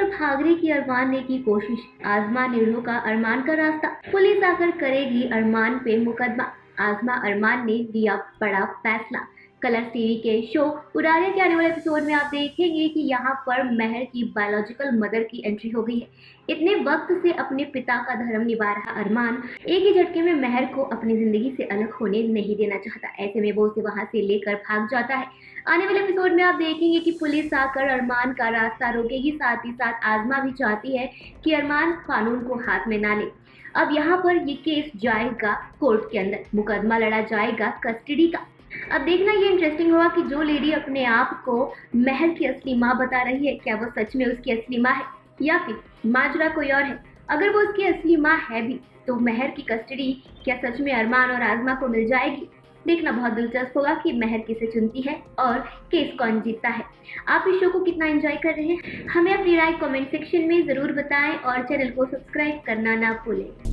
लेकर भागने की अरमान ने की कोशिश आजमा ने रोका अरमान का रास्ता। पुलिस आकर करेगी अरमान पे मुकदमा। आजमा अरमान ने दिया बड़ा फैसला। कलर्स टीवी के शो उड़ारिया के आने वाले एपिसोड में आप देखेंगे कि यहाँ पर महर की बायोलॉजिकल मदर की एंट्री हो गई है। इतने वक्त से अपने पिता का धर्म निभा रहा अरमान, एक ही झटके में महर को अपनी ज़िंदगी से अलग होने नहीं देना चाहता। ऐसे में वो उसे वहाँ से लेकर भाग जाता है। आने वाले एपिसोड में आप देखेंगे कि पुलिस आकर अरमान का रास्ता रोकेगी, साथ ही साथ आजमा भी चाहती है कि अरमान कानून को हाथ में ना ले। अब यहाँ पर ये केस जाएगा कोर्ट के अंदर। मुकदमा लड़ा जाएगा कस्टडी का। अब देखना ये इंटरेस्टिंग होगा कि जो लेडी अपने आप को महल की असली माँ बता रही है, क्या वो सच में उसकी असली माँ है? या फिर, माजरा कोई और है? अगर वो उसकी असली माँ है भी तो महर की कस्टडी क्या सच में अरमान और आजमा को मिल जाएगी? देखना बहुत दिलचस्प होगा कि महर किसे चुनती है और केस कौन जीतता है। आप इस शो को कितना एंजॉय कर रहे हैं? हमें अपनी राय कमेंट सेक्शन में ज़रूर बताएँ और चैनल को सब्सक्राइब करना ना भूलें।